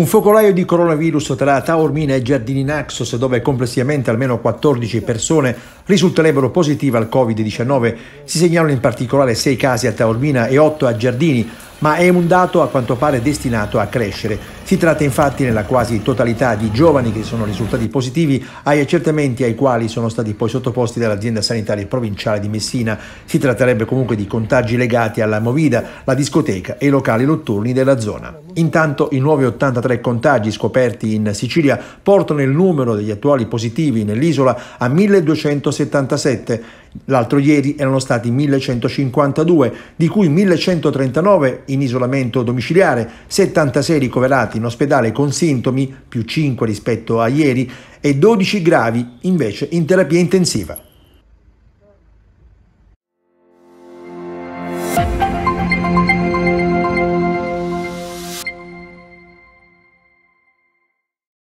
Un focolaio di coronavirus tra Taormina e Giardini Naxos, dove complessivamente almeno 14 persone risulterebbero positive al Covid-19. Si segnalano in particolare 6 casi a Taormina e 8 a Giardini, ma è un dato a quanto pare destinato a crescere. Si tratta infatti nella quasi totalità di giovani che sono risultati positivi ai accertamenti ai quali sono stati poi sottoposti dall'azienda sanitaria provinciale di Messina. Si tratterebbe comunque di contagi legati alla Movida, la discoteca e i locali notturni della zona. Intanto i nuovi 83 contagi scoperti in Sicilia portano il numero degli attuali positivi nell'isola a 1277. L'altro ieri erano stati 1152, di cui 1139 in isolamento domiciliare, 76 ricoverati in ospedale con sintomi, più 5 rispetto a ieri, e 12 gravi invece in terapia intensiva.